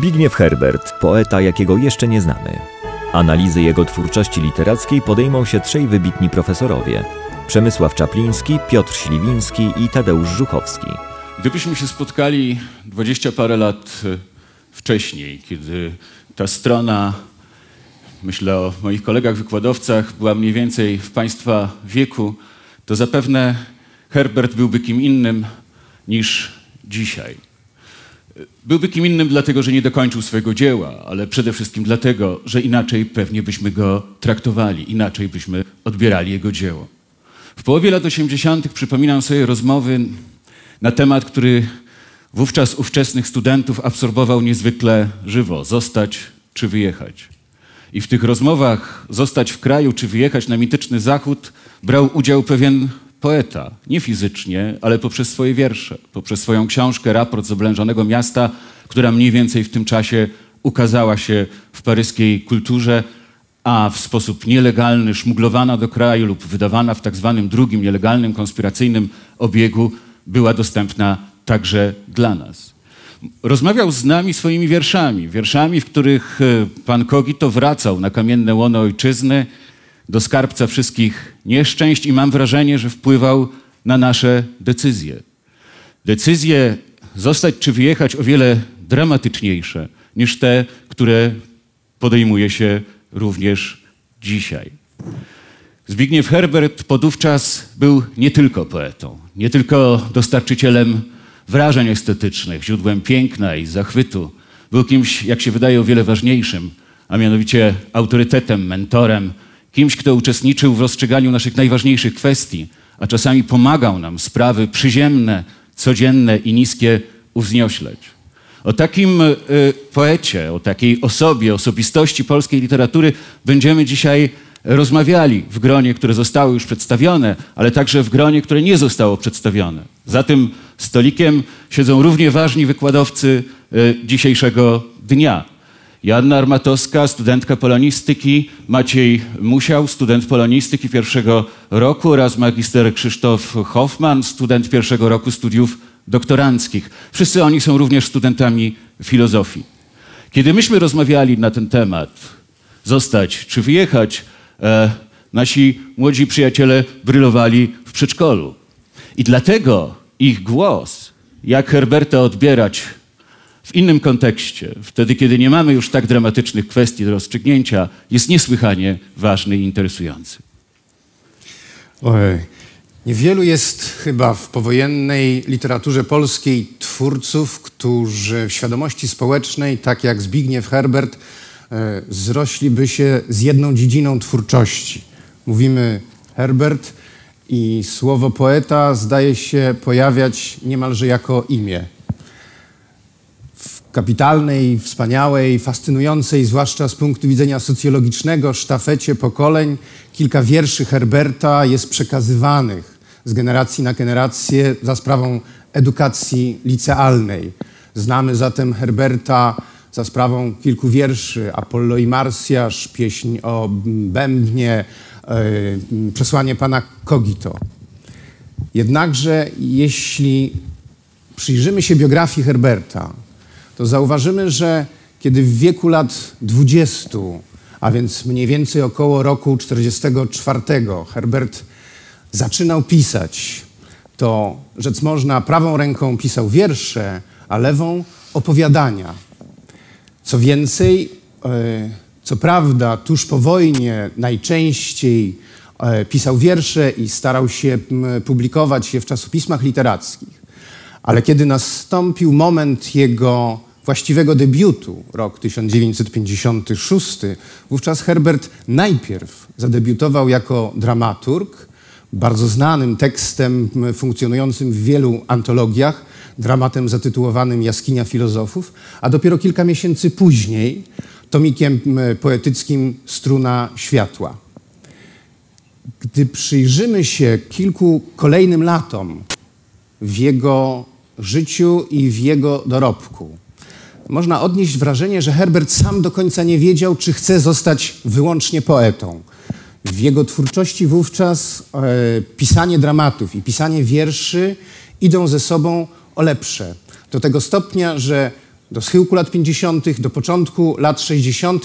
Zbigniew Herbert, poeta, jakiego jeszcze nie znamy. Analizy jego twórczości literackiej podejmą się trzej wybitni profesorowie: Przemysław Czapliński, Piotr Śliwiński i Tadeusz Żuchowski. Gdybyśmy się spotkali dwadzieścia parę lat e, wcześniej, kiedy ta strona, myślę o moich kolegach wykładowcach, była mniej więcej w Państwa wieku, to zapewne Herbert byłby kim innym niż dzisiaj. Byłby kim innym dlatego, że nie dokończył swojego dzieła, ale przede wszystkim dlatego, że inaczej pewnie byśmy go traktowali, inaczej byśmy odbierali jego dzieło. W połowie lat 80. przypominam sobie rozmowy na temat, który wówczas ówczesnych studentów absorbował niezwykle żywo: zostać czy wyjechać. I w tych rozmowach zostać w kraju czy wyjechać na mityczny zachód brał udział pewien poeta, nie fizycznie, ale poprzez swoje wiersze, poprzez swoją książkę Raport z oblężonego miasta, która mniej więcej w tym czasie ukazała się w paryskiej kulturze, a w sposób nielegalny szmuglowana do kraju lub wydawana w tak zwanym drugim nielegalnym, konspiracyjnym obiegu była dostępna także dla nas. Rozmawiał z nami swoimi wierszami, wierszami, w których e, pan Kogito wracał na kamienne łono ojczyzny, do skarbca wszystkich nieszczęść i mam wrażenie, że wpływał na nasze decyzje. Decyzje zostać czy wyjechać o wiele dramatyczniejsze niż te, które podejmuje się również dzisiaj. Zbigniew Herbert podówczas był nie tylko poetą, nie tylko dostarczycielem wrażeń estetycznych, źródłem piękna i zachwytu. Był kimś, jak się wydaje, o wiele ważniejszym, a mianowicie autorytetem, mentorem, kimś, kto uczestniczył w rozstrzyganiu naszych najważniejszych kwestii, a czasami pomagał nam sprawy przyziemne, codzienne i niskie uwzniośleć. O takim y, poecie, o takiej osobie, osobistości polskiej literatury będziemy dzisiaj rozmawiali w gronie, które zostało już przedstawione, ale także w gronie, które nie zostało przedstawione. Za tym stolikiem siedzą równie ważni wykładowcy y, dzisiejszego dnia. Joanna Armatowska, studentka polonistyki, Maciej Musiał, student polonistyki pierwszego roku oraz magister Krzysztof Hoffman, student pierwszego roku studiów doktoranckich. Wszyscy oni są również studentami filozofii. Kiedy myśmy rozmawiali na ten temat, zostać czy wyjechać, e, nasi młodzi przyjaciele brylowali w przedszkolu. I dlatego ich głos, jak Herberta odbierać w innym kontekście, wtedy kiedy nie mamy już tak dramatycznych kwestii do rozstrzygnięcia, jest niesłychanie ważny i interesujący. Ojej. Niewielu jest chyba w powojennej literaturze polskiej twórców, którzy w świadomości społecznej, tak jak Zbigniew Herbert, e, zrośliby się z jedną dziedziną twórczości. Mówimy Herbert i słowo poeta zdaje się pojawiać niemalże jako imię kapitalnej, wspaniałej, fascynującej, zwłaszcza z punktu widzenia socjologicznego, sztafecie pokoleń, kilka wierszy Herberta jest przekazywanych z generacji na generację za sprawą edukacji licealnej. Znamy zatem Herberta za sprawą kilku wierszy, Apollo i Marsjasz, pieśń o bębnie, yy, przesłanie pana Kogito. Jednakże jeśli przyjrzymy się biografii Herberta, to zauważymy, że kiedy w wieku lat 20, a więc mniej więcej około roku 44, Herbert zaczynał pisać, to rzec można, prawą ręką pisał wiersze, a lewą opowiadania. Co więcej, e, co prawda, tuż po wojnie najczęściej e, pisał wiersze i starał się publikować je w czasopismach literackich. Ale kiedy nastąpił moment jego właściwego debiutu, rok 1956, wówczas Herbert najpierw zadebiutował jako dramaturg, bardzo znanym tekstem funkcjonującym w wielu antologiach, dramatem zatytułowanym Jaskinia Filozofów, a dopiero kilka miesięcy później tomikiem poetyckim Struna Światła. Gdy przyjrzymy się kilku kolejnym latom w jego życiu i w jego dorobku, można odnieść wrażenie, że Herbert sam do końca nie wiedział, czy chce zostać wyłącznie poetą. W jego twórczości wówczas e, pisanie dramatów i pisanie wierszy idą ze sobą o lepsze. Do tego stopnia, że do schyłku lat 50., do początku lat 60.,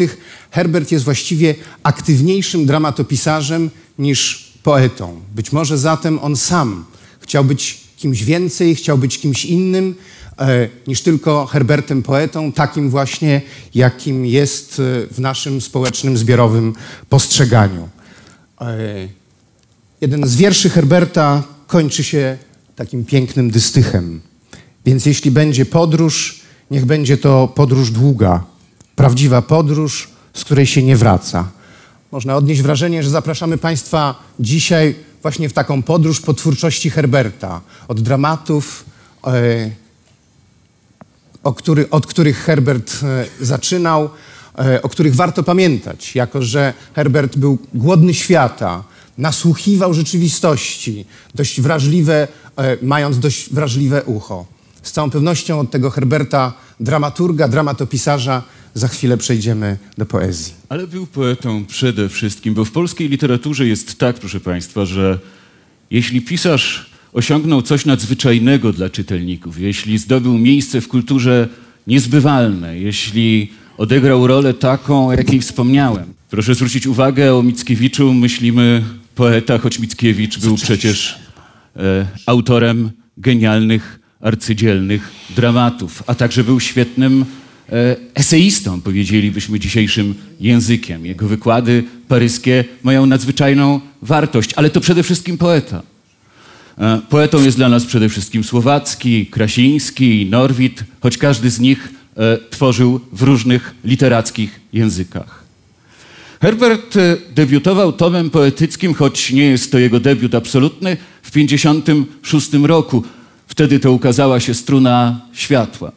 Herbert jest właściwie aktywniejszym dramatopisarzem niż poetą. Być może zatem on sam chciał być kimś więcej, chciał być kimś innym niż tylko Herbertem poetą, takim właśnie, jakim jest e, w naszym społecznym, zbiorowym postrzeganiu. E, jeden z wierszy Herberta kończy się takim pięknym dystychem. Więc jeśli będzie podróż, niech będzie to podróż długa, prawdziwa podróż, z której się nie wraca. Można odnieść wrażenie, że zapraszamy Państwa dzisiaj właśnie w taką podróż po twórczości Herberta. Od dramatów, e, który, od których Herbert e, zaczynał, e, o których warto pamiętać, jako że Herbert był głodny świata, nasłuchiwał rzeczywistości, dość wrażliwe, mając dość wrażliwe ucho. Z całą pewnością od tego Herberta, dramaturga, dramatopisarza, za chwilę przejdziemy do poezji. Ale był poetą przede wszystkim, bo w polskiej literaturze jest tak, proszę Państwa, że jeśli pisarz osiągnął coś nadzwyczajnego dla czytelników, jeśli zdobył miejsce w kulturze niezbywalne, jeśli odegrał rolę taką, o jakiej wspomniałem. Proszę zwrócić uwagę, o Mickiewiczu myślimy poeta, choć Mickiewicz był przecież e, autorem genialnych, arcydzielnych dramatów, a także był świetnym E, eseistą, powiedzielibyśmy dzisiejszym językiem. Jego wykłady paryskie mają nadzwyczajną wartość, ale to przede wszystkim poeta. E, poetą jest dla nas przede wszystkim Słowacki, Krasiński, Norwid, choć każdy z nich e, tworzył w różnych literackich językach. Herbert debiutował tomem poetyckim, choć nie jest to jego debiut absolutny, w 1956 roku. Wtedy to ukazała się struna światła.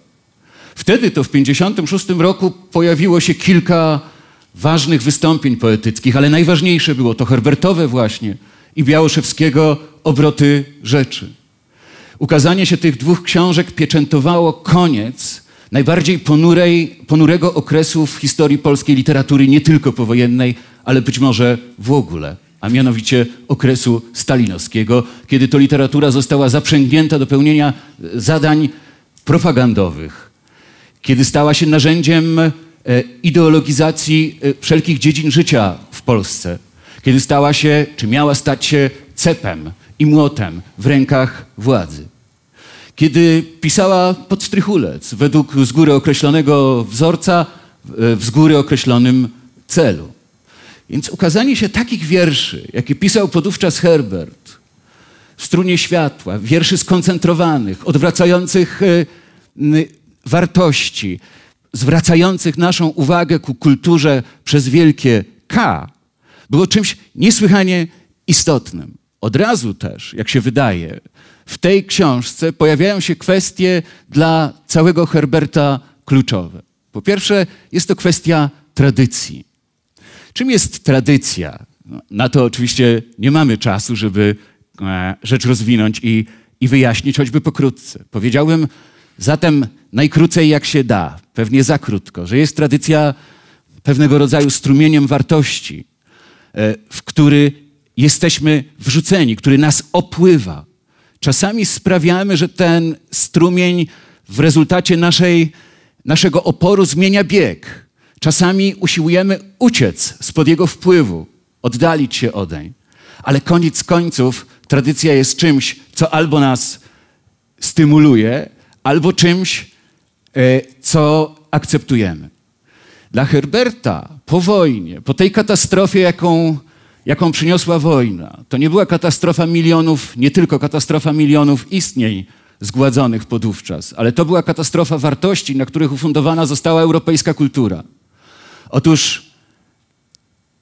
Wtedy to w 1956 roku pojawiło się kilka ważnych wystąpień poetyckich, ale najważniejsze było to Herbertowe właśnie i Białoszewskiego Obroty Rzeczy. Ukazanie się tych dwóch książek pieczętowało koniec najbardziej ponurej, ponurego okresu w historii polskiej literatury, nie tylko powojennej, ale być może w ogóle, a mianowicie okresu stalinowskiego, kiedy to literatura została zaprzęgnięta do pełnienia zadań propagandowych kiedy stała się narzędziem e, ideologizacji e, wszelkich dziedzin życia w Polsce, kiedy stała się, czy miała stać się cepem i młotem w rękach władzy. Kiedy pisała pod strychulec według z góry określonego wzorca, w z góry określonym celu. Więc ukazanie się takich wierszy, jakie pisał podówczas Herbert, w strunie światła, wierszy skoncentrowanych, odwracających e, wartości, zwracających naszą uwagę ku kulturze przez wielkie K, było czymś niesłychanie istotnym. Od razu też, jak się wydaje, w tej książce pojawiają się kwestie dla całego Herberta kluczowe. Po pierwsze, jest to kwestia tradycji. Czym jest tradycja? No, na to oczywiście nie mamy czasu, żeby e, rzecz rozwinąć i, i wyjaśnić, choćby pokrótce. Powiedziałbym zatem najkrócej jak się da, pewnie za krótko, że jest tradycja pewnego rodzaju strumieniem wartości, e, w który jesteśmy wrzuceni, który nas opływa. Czasami sprawiamy, że ten strumień w rezultacie naszej, naszego oporu zmienia bieg. Czasami usiłujemy uciec spod jego wpływu, oddalić się odeń. Ale koniec końców tradycja jest czymś, co albo nas stymuluje, albo czymś, E, co akceptujemy. Dla Herberta po wojnie, po tej katastrofie, jaką, jaką przyniosła wojna, to nie była katastrofa milionów, nie tylko katastrofa milionów istnień zgładzonych podówczas, ale to była katastrofa wartości, na których ufundowana została europejska kultura. Otóż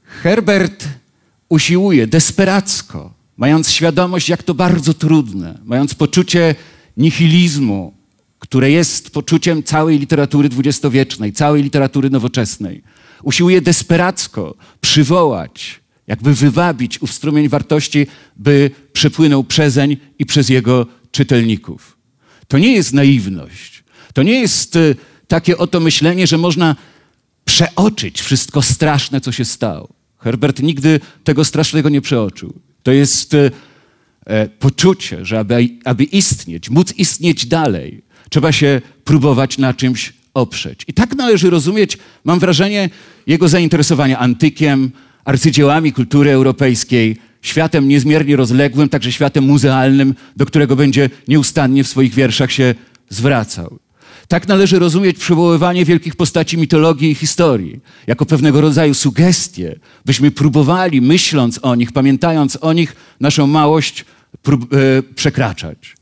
Herbert usiłuje desperacko, mając świadomość, jak to bardzo trudne, mając poczucie nihilizmu, które jest poczuciem całej literatury dwudziestowiecznej, całej literatury nowoczesnej. Usiłuje desperacko przywołać, jakby wywabić ów strumień wartości, by przepłynął przezeń i przez jego czytelników. To nie jest naiwność. To nie jest y, takie oto myślenie, że można przeoczyć wszystko straszne, co się stało. Herbert nigdy tego strasznego nie przeoczył. To jest y, e, poczucie, że aby, aby istnieć, móc istnieć dalej, Trzeba się próbować na czymś oprzeć. I tak należy rozumieć, mam wrażenie, jego zainteresowania antykiem, arcydziełami kultury europejskiej, światem niezmiernie rozległym, także światem muzealnym, do którego będzie nieustannie w swoich wierszach się zwracał. Tak należy rozumieć przywoływanie wielkich postaci mitologii i historii, jako pewnego rodzaju sugestie, byśmy próbowali, myśląc o nich, pamiętając o nich, naszą małość e, przekraczać.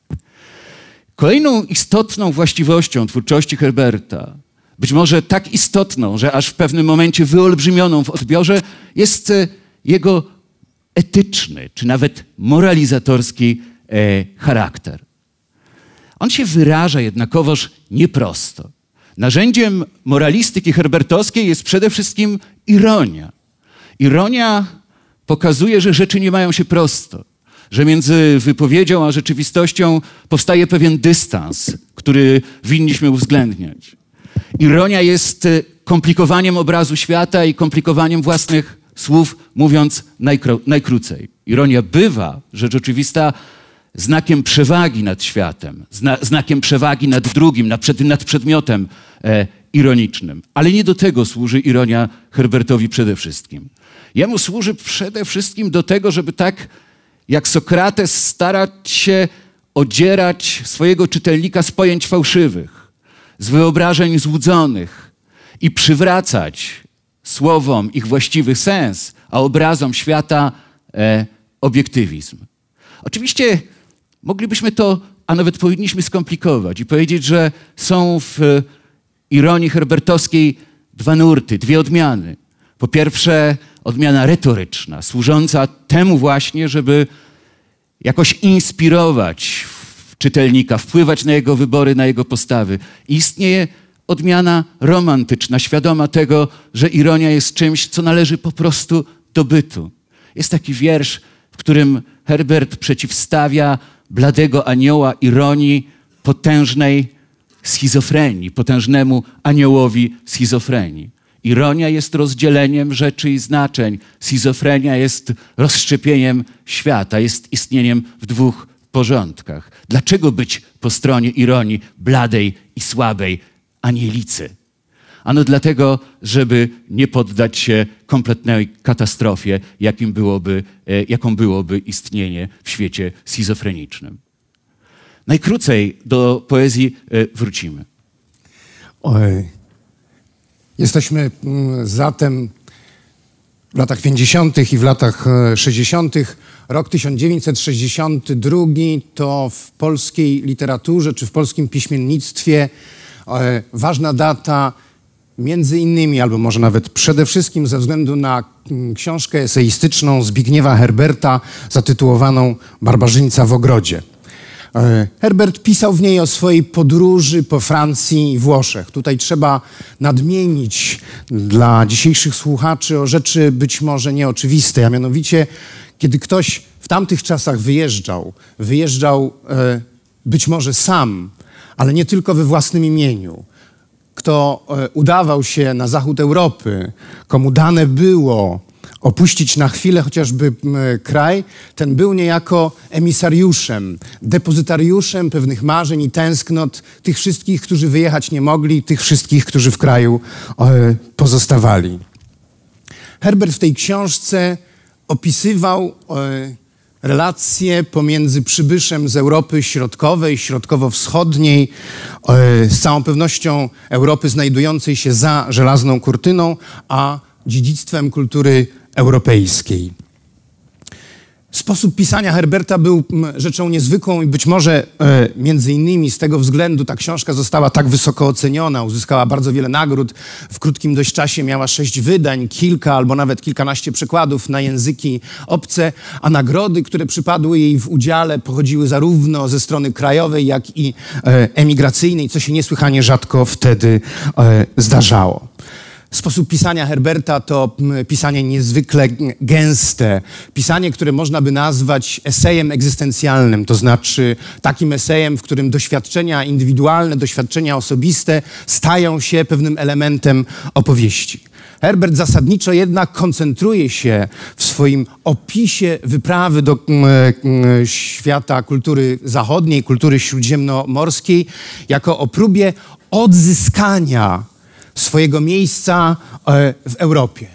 Kolejną istotną właściwością twórczości Herberta, być może tak istotną, że aż w pewnym momencie wyolbrzymioną w odbiorze, jest e, jego etyczny, czy nawet moralizatorski e, charakter. On się wyraża jednakowoż nieprosto. Narzędziem moralistyki herbertowskiej jest przede wszystkim ironia. Ironia pokazuje, że rzeczy nie mają się prosto, że między wypowiedzią a rzeczywistością powstaje pewien dystans, który winniśmy uwzględniać. Ironia jest e, komplikowaniem obrazu świata i komplikowaniem własnych słów, mówiąc najkrócej. Ironia bywa, rzecz oczywista, znakiem przewagi nad światem, zna, znakiem przewagi nad drugim, nad, przed, nad przedmiotem e, ironicznym. Ale nie do tego służy ironia Herbertowi przede wszystkim. Jemu służy przede wszystkim do tego, żeby tak jak Sokrates starać się odzierać swojego czytelnika z pojęć fałszywych, z wyobrażeń złudzonych i przywracać słowom ich właściwy sens, a obrazom świata e, obiektywizm. Oczywiście Moglibyśmy to, a nawet powinniśmy skomplikować i powiedzieć, że są w e, ironii herbertowskiej dwa nurty, dwie odmiany. Po pierwsze, odmiana retoryczna, służąca temu właśnie, żeby jakoś inspirować czytelnika, wpływać na jego wybory, na jego postawy. Istnieje odmiana romantyczna, świadoma tego, że ironia jest czymś, co należy po prostu do bytu. Jest taki wiersz, w którym Herbert przeciwstawia bladego anioła ironii potężnej schizofrenii, potężnemu aniołowi schizofrenii. Ironia jest rozdzieleniem rzeczy i znaczeń. Schizofrenia jest rozszczepieniem świata, jest istnieniem w dwóch porządkach. Dlaczego być po stronie ironii bladej i słabej anielicy? Ano dlatego, żeby nie poddać się kompletnej katastrofie, jakim byłoby, e, jaką byłoby istnienie w świecie schizofrenicznym. Najkrócej do poezji e, wrócimy. Oj. Jesteśmy mm, zatem w latach 50. i w latach 60. E, Rok 1962 to w polskiej literaturze czy w polskim piśmiennictwie ważna data między innymi, albo może nawet przede wszystkim ze względu na mm, książkę eseistyczną Zbigniewa Herberta zatytułowaną Barbarzyńca w ogrodzie. E, Herbert pisał w niej o swojej podróży po Francji i Włoszech. Tutaj trzeba nadmienić dla dzisiejszych słuchaczy o rzeczy być może nieoczywiste, a mianowicie, kiedy ktoś w tamtych czasach wyjeżdżał, wyjeżdżał e, być może sam, ale nie tylko we własnym imieniu kto e, udawał się na zachód Europy, komu dane było opuścić na chwilę chociażby kraj, ten był niejako emisariuszem, depozytariuszem pewnych marzeń i tęsknot tych wszystkich, którzy wyjechać nie mogli, tych wszystkich, którzy w kraju e, pozostawali. Herbert w tej książce opisywał e, relacje pomiędzy przybyszem z Europy Środkowej, Środkowo-Wschodniej, e, z całą pewnością Europy znajdującej się za żelazną kurtyną, a dziedzictwem kultury europejskiej. Sposób pisania Herberta był rzeczą niezwykłą i być może e, między innymi z tego względu ta książka została tak wysoko oceniona, uzyskała bardzo wiele nagród. W krótkim dość czasie miała sześć wydań, kilka albo nawet kilkanaście przekładów na języki obce, a nagrody, które przypadły jej w udziale, pochodziły zarówno ze strony krajowej, jak i e, emigracyjnej, co się niesłychanie rzadko wtedy e, zdarzało. Sposób pisania Herberta to pisanie niezwykle gęste, pisanie, które można by nazwać esejem egzystencjalnym, to znaczy takim esejem, w którym doświadczenia indywidualne, doświadczenia osobiste stają się pewnym elementem opowieści. Herbert zasadniczo jednak koncentruje się w swoim opisie wyprawy do mm, mm, świata kultury zachodniej, kultury śródziemnomorskiej, jako o próbie odzyskania swojego miejsca e, w Europie.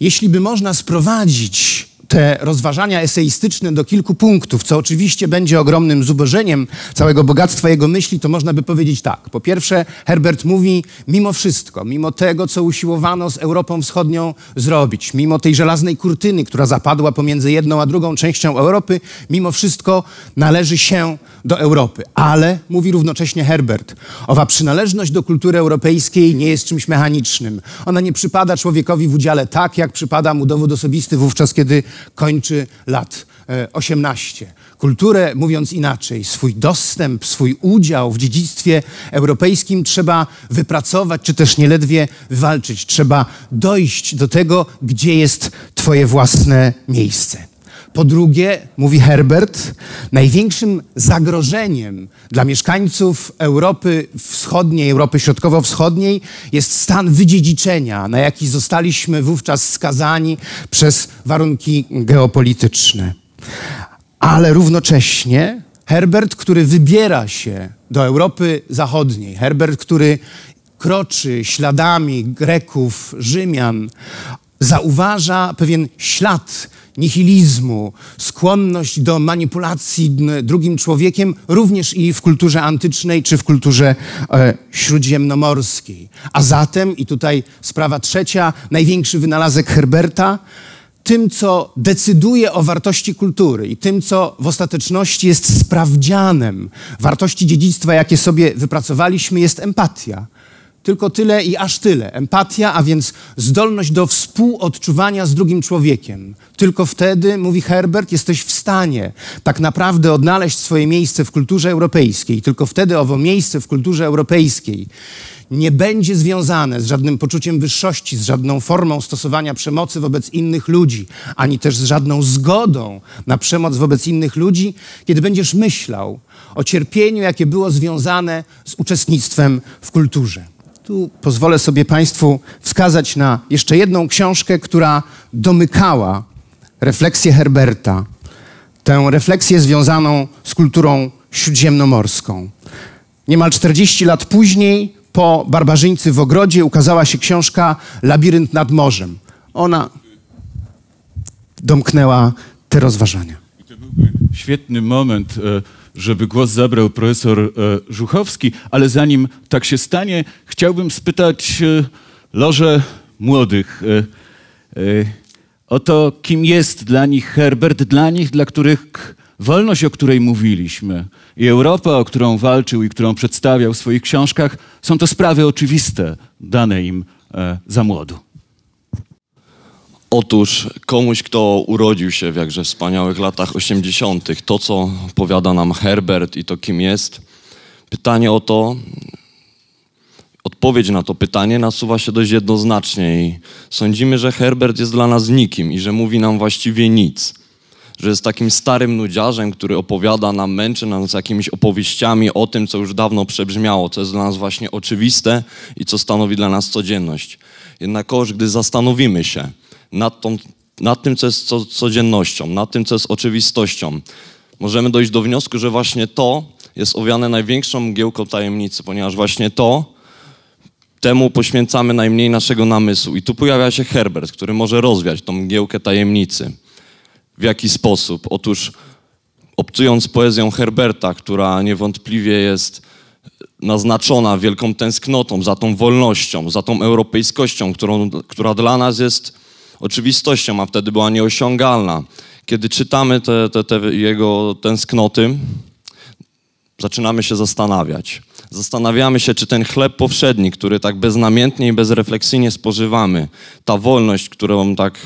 Jeśli by można sprowadzić te rozważania eseistyczne do kilku punktów, co oczywiście będzie ogromnym zubożeniem całego bogactwa jego myśli, to można by powiedzieć tak. Po pierwsze, Herbert mówi, mimo wszystko, mimo tego, co usiłowano z Europą Wschodnią zrobić, mimo tej żelaznej kurtyny, która zapadła pomiędzy jedną a drugą częścią Europy, mimo wszystko należy się do Europy. Ale, mówi równocześnie Herbert, owa przynależność do kultury europejskiej nie jest czymś mechanicznym. Ona nie przypada człowiekowi w udziale tak, jak przypada mu dowód osobisty wówczas, kiedy kończy lat 18. E, Kulturę, mówiąc inaczej, swój dostęp, swój udział w dziedzictwie europejskim trzeba wypracować, czy też nieledwie wywalczyć. Trzeba dojść do tego, gdzie jest Twoje własne miejsce. Po drugie, mówi Herbert, największym zagrożeniem dla mieszkańców Europy Wschodniej, Europy Środkowo-Wschodniej jest stan wydziedziczenia, na jaki zostaliśmy wówczas skazani przez warunki geopolityczne. Ale równocześnie Herbert, który wybiera się do Europy Zachodniej, Herbert, który kroczy śladami Greków, Rzymian, zauważa pewien ślad nihilizmu, skłonność do manipulacji drugim człowiekiem, również i w kulturze antycznej czy w kulturze e, śródziemnomorskiej. A zatem, i tutaj sprawa trzecia, największy wynalazek Herberta, tym, co decyduje o wartości kultury i tym, co w ostateczności jest sprawdzianem wartości dziedzictwa, jakie sobie wypracowaliśmy, jest empatia. Tylko tyle i aż tyle. Empatia, a więc zdolność do współodczuwania z drugim człowiekiem. Tylko wtedy, mówi Herbert, jesteś w stanie tak naprawdę odnaleźć swoje miejsce w kulturze europejskiej. Tylko wtedy owo miejsce w kulturze europejskiej nie będzie związane z żadnym poczuciem wyższości, z żadną formą stosowania przemocy wobec innych ludzi, ani też z żadną zgodą na przemoc wobec innych ludzi, kiedy będziesz myślał o cierpieniu, jakie było związane z uczestnictwem w kulturze. Tu pozwolę sobie Państwu wskazać na jeszcze jedną książkę, która domykała refleksję Herberta, tę refleksję związaną z kulturą śródziemnomorską. Niemal 40 lat później, po Barbarzyńcy w ogrodzie, ukazała się książka Labirynt nad morzem. Ona domknęła te rozważania. I to byłby świetny moment. E, żeby głos zabrał profesor e, Żuchowski, ale zanim tak się stanie, chciałbym spytać e, loże młodych e, o to, kim jest dla nich Herbert, dla nich, dla których wolność, o której mówiliśmy, i Europa, o którą walczył i którą przedstawiał w swoich książkach, są to sprawy oczywiste, dane im za młodu. Otóż komuś, kto urodził się w jakże wspaniałych latach 80., to co powiada nam Herbert i to kim jest, pytanie o to, odpowiedź na to pytanie nasuwa się dość jednoznacznie i sądzimy, że Herbert jest dla nas nikim i że mówi nam właściwie nic. Że jest takim starym nudziarzem, który opowiada nam, męczy nas jakimiś opowieściami o tym, co już dawno przebrzmiało, co jest dla nas właśnie oczywiste i co stanowi dla nas codzienność. Jednakowoż, gdy zastanowimy się, nad, tą, nad tym, co jest co, codziennością, nad tym, co jest oczywistością, możemy dojść do wniosku, że właśnie to jest owiane największą mgiełką tajemnicy, ponieważ właśnie to temu poświęcamy najmniej naszego namysłu. I tu pojawia się Herbert, który może rozwiać tą mgiełkę tajemnicy. W jaki sposób? Otóż obcując poezją Herberta, która niewątpliwie jest naznaczona wielką tęsknotą za tą wolnością, za tą europejskością, którą, która dla nas jest oczywistością, a wtedy była nieosiągalna. Kiedy czytamy te, te, te jego tęsknoty, zaczynamy się zastanawiać. Zastanawiamy się, czy ten chleb powszedni, który tak beznamiętnie i bezrefleksyjnie spożywamy, ta wolność, którą tak,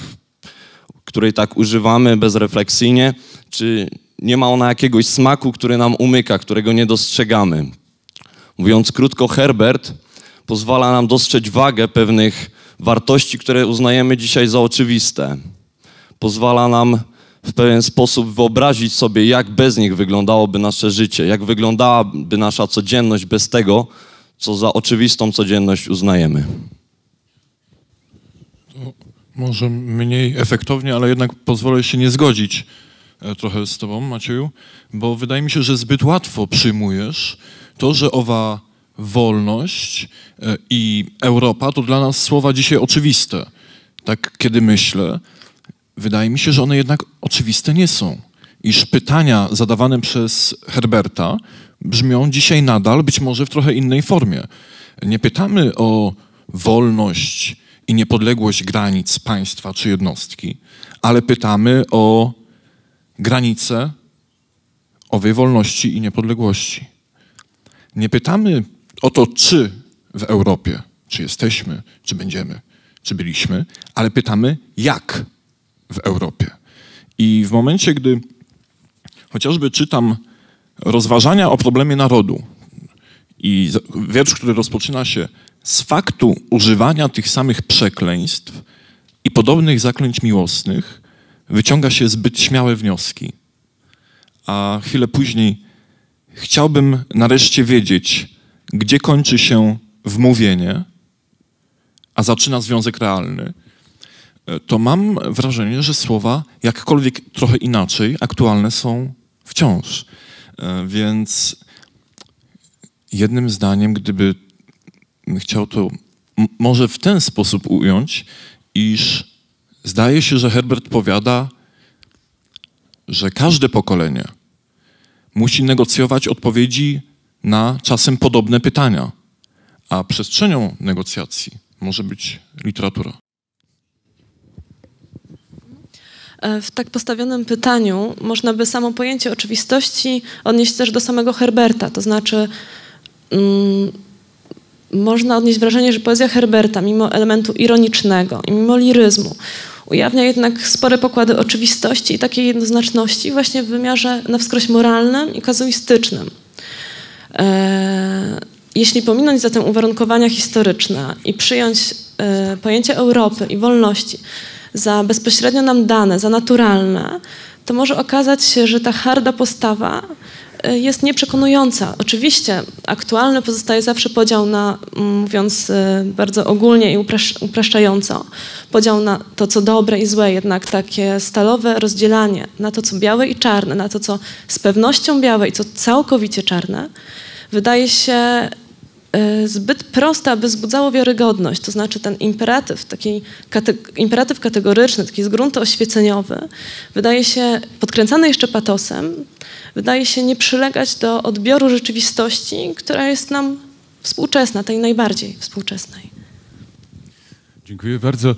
której tak używamy bezrefleksyjnie, czy nie ma ona jakiegoś smaku, który nam umyka, którego nie dostrzegamy. Mówiąc krótko, Herbert pozwala nam dostrzec wagę pewnych wartości, które uznajemy dzisiaj za oczywiste. Pozwala nam w pewien sposób wyobrazić sobie, jak bez nich wyglądałoby nasze życie, jak wyglądałaby nasza codzienność bez tego, co za oczywistą codzienność uznajemy. Może mniej efektownie, ale jednak pozwolę się nie zgodzić e, trochę z tobą, Macieju, bo wydaje mi się, że zbyt łatwo przyjmujesz to, że owa wolność e, i Europa to dla nas słowa dzisiaj oczywiste. Tak, kiedy myślę, wydaje mi się, że one jednak oczywiste nie są. Iż pytania zadawane przez Herberta brzmią dzisiaj nadal, być może w trochę innej formie. Nie pytamy o wolność i niepodległość granic państwa czy jednostki, ale pytamy o granice owej wolności i niepodległości. Nie pytamy o to, czy w Europie, czy jesteśmy, czy będziemy, czy byliśmy, ale pytamy, jak w Europie. I w momencie, gdy chociażby czytam rozważania o problemie narodu i wiersz, który rozpoczyna się z faktu używania tych samych przekleństw i podobnych zaklęć miłosnych, wyciąga się zbyt śmiałe wnioski. A chwilę później chciałbym nareszcie wiedzieć, gdzie kończy się wmówienie, a zaczyna związek realny, to mam wrażenie, że słowa, jakkolwiek trochę inaczej, aktualne są wciąż. E, więc jednym zdaniem, gdyby chciał to może w ten sposób ująć, iż zdaje się, że Herbert powiada, że każde pokolenie musi negocjować odpowiedzi na czasem podobne pytania, a przestrzenią negocjacji może być literatura. E, w tak postawionym pytaniu można by samo pojęcie oczywistości odnieść też do samego Herberta, to znaczy mm, można odnieść wrażenie, że poezja Herberta, mimo elementu ironicznego i mimo liryzmu, ujawnia jednak spore pokłady oczywistości i takiej jednoznaczności właśnie w wymiarze na wskroś moralnym i kazuistycznym. E, jeśli pominąć zatem uwarunkowania historyczne i przyjąć e, pojęcie Europy i wolności za bezpośrednio nam dane, za naturalne, to może okazać się, że ta harda postawa e, jest nieprzekonująca. Oczywiście aktualny pozostaje zawsze podział na, mówiąc bardzo ogólnie i upraszczająco, podział na to, co dobre i złe, jednak takie stalowe rozdzielanie na to, co białe i czarne, na to, co z pewnością białe i co całkowicie czarne, wydaje się e, zbyt proste, aby wzbudzało wiarygodność. To znaczy ten imperatyw, taki kate, imperatyw kategoryczny, taki z gruntu oświeceniowy, wydaje się, podkręcany jeszcze patosem, wydaje się nie przylegać do odbioru rzeczywistości, która jest nam współczesna, tej najbardziej współczesnej. Dziękuję bardzo. E,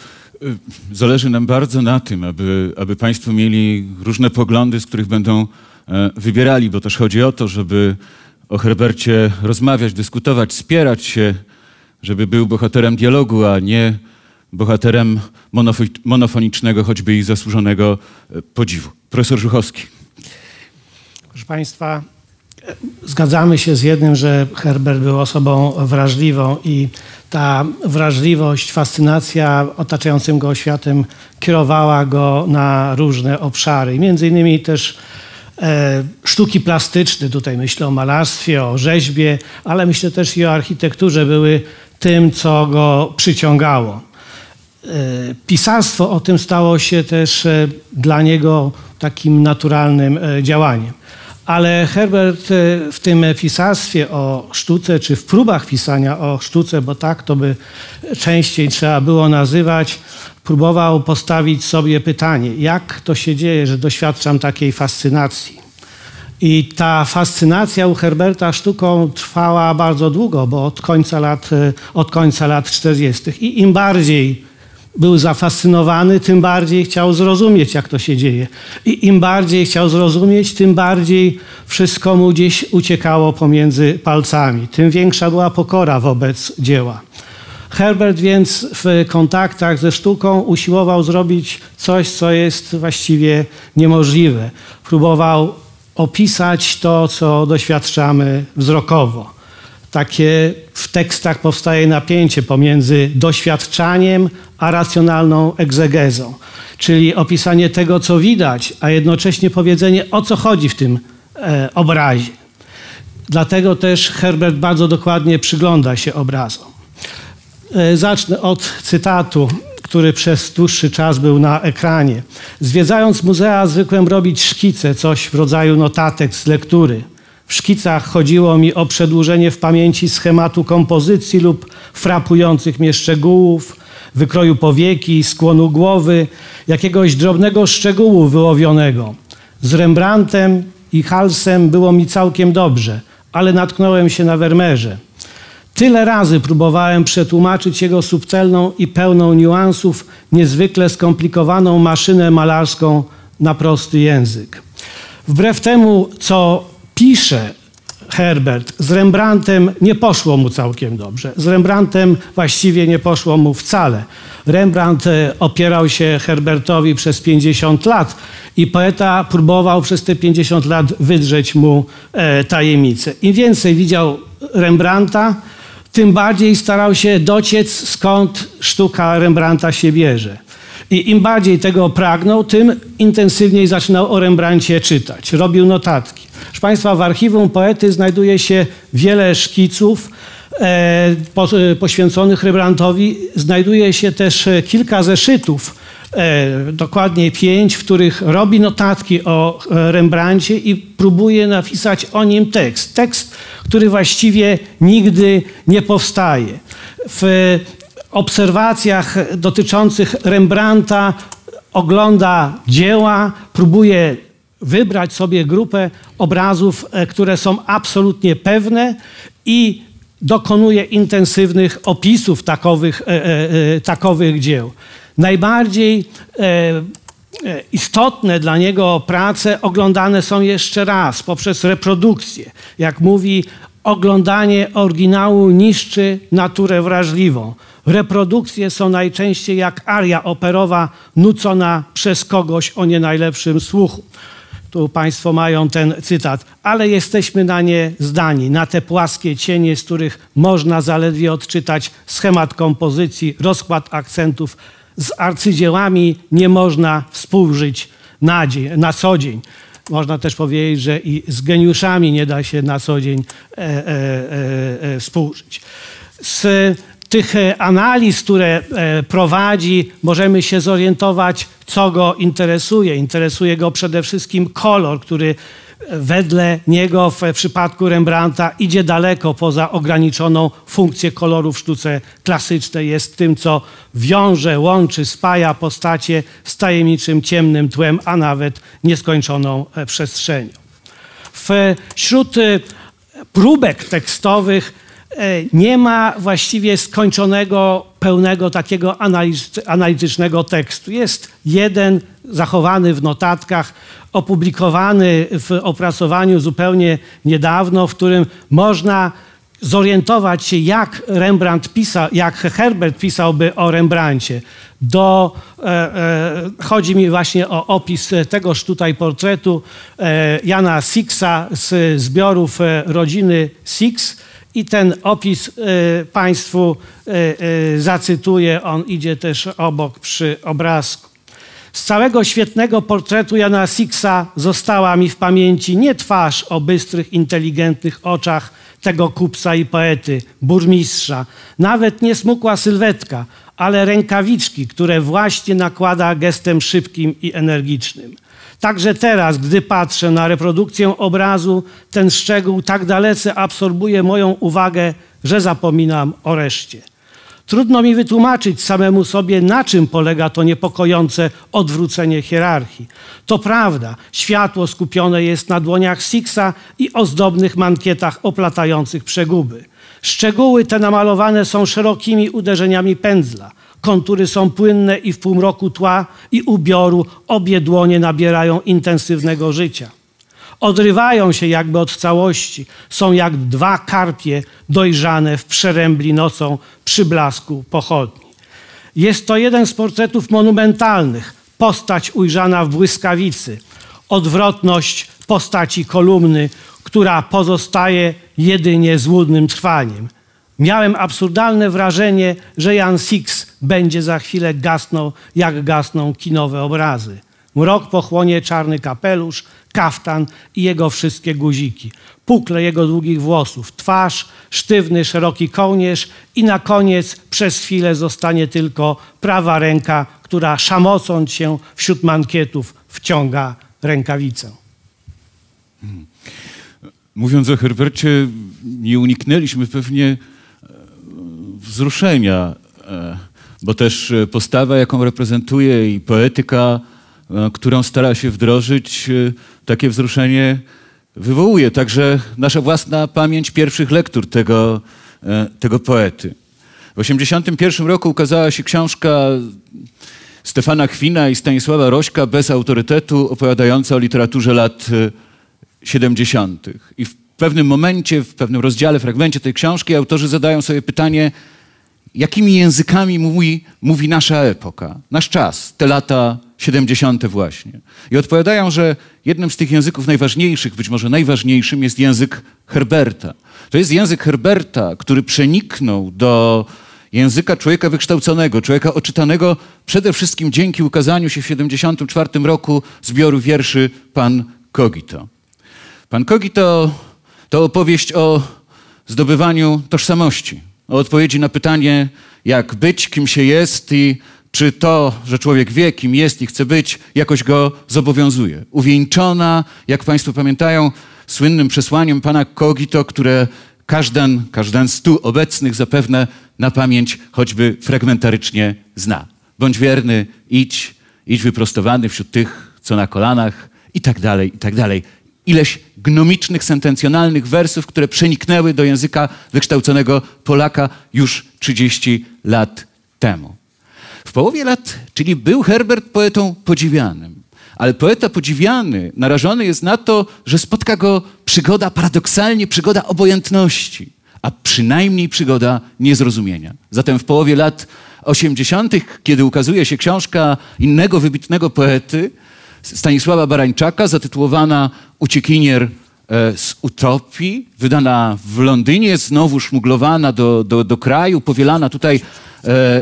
zależy nam bardzo na tym, aby, aby Państwo mieli różne poglądy, z których będą e, wybierali, bo też chodzi o to, żeby o Herbercie rozmawiać, dyskutować, spierać się, żeby był bohaterem dialogu, a nie bohaterem monofonicznego, choćby i zasłużonego e, podziwu. Profesor Żuchowski. Proszę Państwa, zgadzamy się z jednym, że Herbert był osobą wrażliwą i ta wrażliwość, fascynacja otaczającym go światem kierowała go na różne obszary. Między innymi też E, sztuki plastyczne, tutaj myślę o malarstwie, o rzeźbie, ale myślę też i o architekturze, były tym, co go przyciągało. E, pisarstwo o tym stało się też e, dla niego takim naturalnym działaniem. Ale Herbert w tym pisarstwie o sztuce, czy w próbach pisania o sztuce, bo tak to by częściej trzeba było nazywać, próbował postawić sobie pytanie, jak to się dzieje, że doświadczam takiej fascynacji. I ta fascynacja u Herberta sztuką trwała bardzo długo, bo od końca lat, od końca lat 40. I im bardziej był zafascynowany, tym bardziej chciał zrozumieć, jak to się dzieje. I im bardziej chciał zrozumieć, tym bardziej wszystko mu gdzieś uciekało pomiędzy palcami. Tym większa była pokora wobec dzieła. Herbert więc w kontaktach ze sztuką usiłował zrobić coś, co jest właściwie niemożliwe. Próbował opisać to, co doświadczamy wzrokowo. Takie w tekstach powstaje napięcie pomiędzy doświadczaniem a racjonalną egzegezą, czyli opisanie tego, co widać, a jednocześnie powiedzenie, o co chodzi w tym e, obrazie. Dlatego też Herbert bardzo dokładnie przygląda się obrazom. E, zacznę od cytatu, który przez dłuższy czas był na ekranie. Zwiedzając muzea zwykłem robić szkice, coś w rodzaju notatek z lektury. W szkicach chodziło mi o przedłużenie w pamięci schematu kompozycji lub frapujących mnie szczegółów, wykroju powieki, skłonu głowy, jakiegoś drobnego szczegółu wyłowionego. Z Rembrandtem i Halsem było mi całkiem dobrze, ale natknąłem się na Vermeerze. Tyle razy próbowałem przetłumaczyć jego subtelną i pełną niuansów, niezwykle skomplikowaną maszynę malarską na prosty język. Wbrew temu, co pisze Herbert, z Rembrandtem nie poszło mu całkiem dobrze. Z Rembrandtem właściwie nie poszło mu wcale. Rembrandt e, opierał się Herbertowi przez 50 lat i poeta próbował przez te 50 lat wydrzeć mu e, tajemnicę. Im więcej widział Rembrandta, tym bardziej starał się dociec, skąd sztuka Rembrandta się bierze. I im bardziej tego pragnął, tym intensywniej zaczynał o Rembrandcie czytać. Robił notatki. Proszę Państwa, w archiwum poety znajduje się wiele szkiców e, e, poświęconych Rembrandtowi. Znajduje się też e, kilka zeszytów, dokładnie pięć, w których robi notatki o e, Rembrandcie i próbuje napisać o nim tekst. Tekst, który właściwie nigdy nie powstaje. W obserwacjach dotyczących Rembrandta ogląda dzieła, próbuje wybrać sobie grupę obrazów, e, które są absolutnie pewne i dokonuje intensywnych opisów takowych, e, e, takowych dzieł. Najbardziej istotne dla niego prace oglądane są jeszcze raz poprzez reprodukcję. Jak mówi, oglądanie oryginału niszczy naturę wrażliwą. Reprodukcje są najczęściej jak aria operowa nucona przez kogoś o nie najlepszym słuchu. Tu Państwo mają ten cytat, ale jesteśmy na nie zdani, na te płaskie cienie, z których można zaledwie odczytać schemat kompozycji, rozkład akcentów. Z arcydziełami nie można współżyć na, dzień, na co dzień. Można też powiedzieć, że i z geniuszami nie da się na co dzień e, e, e, e współżyć. Z tych e, analiz, które e, prowadzi, możemy się zorientować, co go interesuje. Interesuje go przede wszystkim kolor, który wedle niego w przypadku Rembrandta idzie daleko poza ograniczoną funkcję koloru w sztuce klasycznej. Jest tym, co wiąże, łączy, spaja postacie z tajemniczym ciemnym tłem, a nawet nieskończoną e, przestrzenią. Wśród próbek tekstowych E, nie ma właściwie skończonego, pełnego takiego analitycznego tekstu. Jest jeden zachowany w notatkach, opublikowany w opracowaniu zupełnie niedawno, w którym można zorientować się, jak Rembrandt pisał, jak Herbert pisałby o Rembrandcie. Do, e, e, chodzi mi właśnie o opis tegoż tutaj portretu e, Jana Sixa z zbiorów e, rodziny Six i ten opis y, Państwu y, zacytuję, on idzie też obok przy obrazku. Z całego świetnego portretu Jana Sixa została mi w pamięci nie twarz o bystrych, inteligentnych oczach tego kupca i poety, burmistrza, nawet nie smukła sylwetka, ale rękawiczki, które właśnie nakłada gestem szybkim i energicznym. Także teraz, gdy patrzę na reprodukcję obrazu, ten szczegół tak dalece absorbuje moją uwagę, że zapominam o reszcie. Trudno mi wytłumaczyć samemu sobie, na czym polega to niepokojące odwrócenie hierarchii. To prawda, światło skupione jest na dłoniach Sixa i ozdobnych mankietach oplatających przeguby. Szczegóły te namalowane są szerokimi uderzeniami pędzla. Kontury są płynne i w półmroku tła i ubioru obie dłonie nabierają intensywnego życia. Odrywają się jakby od całości, są jak dwa karpie dojrzane w przerębli nocą przy blasku pochodni. Jest to jeden z portretów monumentalnych, postać ujrzana w błyskawicy, odwrotność postaci kolumny, która pozostaje jedynie złudnym trwaniem. Miałem absurdalne wrażenie, że Jan Six będzie za chwilę gasnął, jak gasną kinowe obrazy. Mrok pochłonie czarny kapelusz, kaftan i jego wszystkie guziki, pukle jego długich włosów, twarz, sztywny, szeroki kołnierz i na koniec przez chwilę zostanie tylko prawa ręka, która szamocąc się wśród mankietów wciąga rękawicę. Mówiąc o Herbercie, nie uniknęliśmy pewnie e, wzruszenia, e, bo też e, postawa, jaką reprezentuje i poetyka, którą stara się wdrożyć, takie wzruszenie wywołuje. Także nasza własna pamięć pierwszych lektur tego, tego poety. W 1981 roku ukazała się książka Stefana Chwina i Stanisława Rośka bez autorytetu, opowiadająca o literaturze lat 70. I w pewnym momencie, w pewnym rozdziale, fragmencie tej książki autorzy zadają sobie pytanie, jakimi językami mówi, mówi nasza epoka, nasz czas, te lata 70. właśnie. I odpowiadają, że jednym z tych języków najważniejszych, być może najważniejszym jest język Herberta. To jest język Herberta, który przeniknął do języka człowieka wykształconego, człowieka oczytanego przede wszystkim dzięki ukazaniu się w 74 roku zbioru wierszy Pan Kogito. Pan Kogito to opowieść o zdobywaniu tożsamości, o odpowiedzi na pytanie, jak być, kim się jest i czy to, że człowiek wie, kim jest i chce być, jakoś go zobowiązuje. Uwieńczona, jak Państwo pamiętają, słynnym przesłaniem pana Kogito, które każden, każden z tu obecnych zapewne na pamięć choćby fragmentarycznie zna. Bądź wierny, idź, idź wyprostowany wśród tych, co na kolanach i tak dalej, i tak dalej. Ileś gnomicznych, sentencjonalnych wersów, które przeniknęły do języka wykształconego Polaka już 30 lat temu. W połowie lat, czyli był Herbert poetą podziwianym, ale poeta podziwiany narażony jest na to, że spotka go przygoda, paradoksalnie przygoda obojętności, a przynajmniej przygoda niezrozumienia. Zatem w połowie lat 80., kiedy ukazuje się książka innego wybitnego poety, Stanisława Barańczaka, zatytułowana Uciekinier e, z utopii, wydana w Londynie, znowu szmuglowana do, do, do kraju, powielana tutaj e,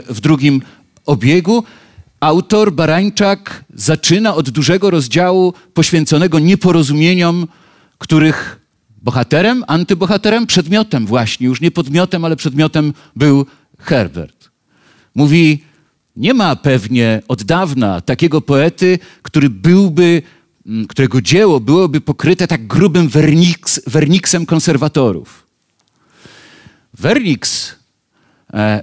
w drugim obiegu. Autor Barańczak zaczyna od dużego rozdziału poświęconego nieporozumieniom, których bohaterem, antybohaterem, przedmiotem właśnie, już nie podmiotem, ale przedmiotem był Herbert. Mówi, nie ma pewnie od dawna takiego poety, który byłby, mm, którego dzieło byłoby pokryte tak grubym werniks, werniksem konserwatorów. Werniks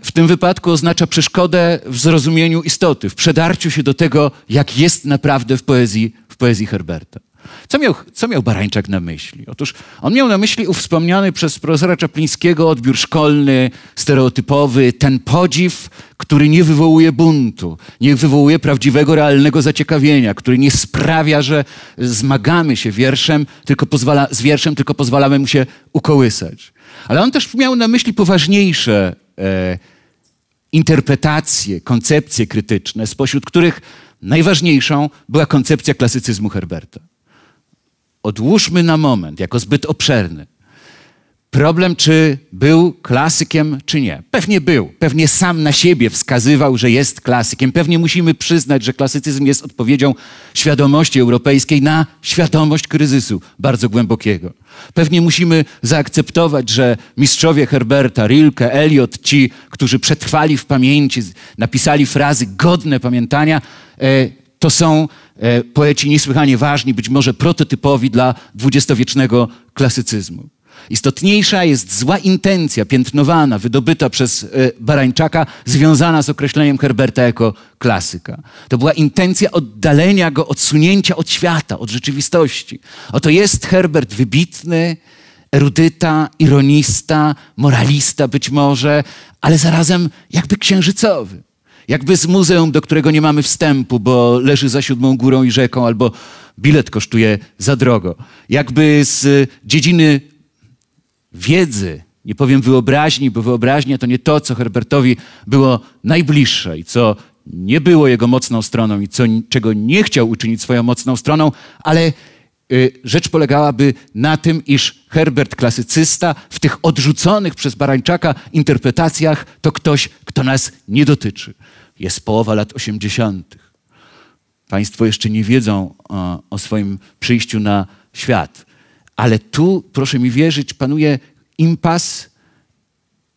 w tym wypadku oznacza przeszkodę w zrozumieniu istoty, w przedarciu się do tego, jak jest naprawdę w poezji, w poezji Herberta. Co miał, co miał Barańczak na myśli? Otóż on miał na myśli ów wspomniany przez profesora Czaplińskiego odbiór szkolny, stereotypowy, ten podziw, który nie wywołuje buntu, nie wywołuje prawdziwego, realnego zaciekawienia, który nie sprawia, że zmagamy się wierszem, tylko pozwala, z wierszem, tylko pozwalamy mu się ukołysać. Ale on też miał na myśli poważniejsze e, interpretacje, koncepcje krytyczne, spośród których najważniejszą była koncepcja klasycyzmu Herberta. Odłóżmy na moment, jako zbyt obszerny, problem, czy był klasykiem, czy nie. Pewnie był. Pewnie sam na siebie wskazywał, że jest klasykiem. Pewnie musimy przyznać, że klasycyzm jest odpowiedzią świadomości europejskiej na świadomość kryzysu bardzo głębokiego. Pewnie musimy zaakceptować, że mistrzowie Herberta, Rilke, Eliot, ci, którzy przetrwali w pamięci, napisali frazy godne pamiętania, e, to są e, poeci niesłychanie ważni, być może prototypowi dla dwudziestowiecznego klasycyzmu. Istotniejsza jest zła intencja piętnowana, wydobyta przez e, Barańczaka, związana z określeniem Herberta jako klasyka. To była intencja oddalenia go, odsunięcia od świata, od rzeczywistości. Oto jest Herbert wybitny, erudyta, ironista, moralista być może, ale zarazem jakby księżycowy. Jakby z muzeum, do którego nie mamy wstępu, bo leży za siódmą górą i rzeką, albo bilet kosztuje za drogo. Jakby z dziedziny wiedzy, nie powiem wyobraźni, bo wyobraźnia to nie to, co Herbertowi było najbliższe i co nie było jego mocną stroną i co, czego nie chciał uczynić swoją mocną stroną, ale y, rzecz polegałaby na tym, iż Herbert klasycysta w tych odrzuconych przez Barańczaka interpretacjach to ktoś, kto nas nie dotyczy. Jest połowa lat 80. Państwo jeszcze nie wiedzą o, o swoim przyjściu na świat. Ale tu, proszę mi wierzyć, panuje impas